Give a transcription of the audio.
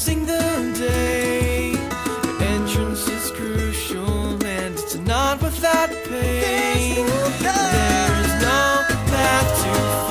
cursing the day. Your entrance is crucial, and it's not without pain. There is no path to.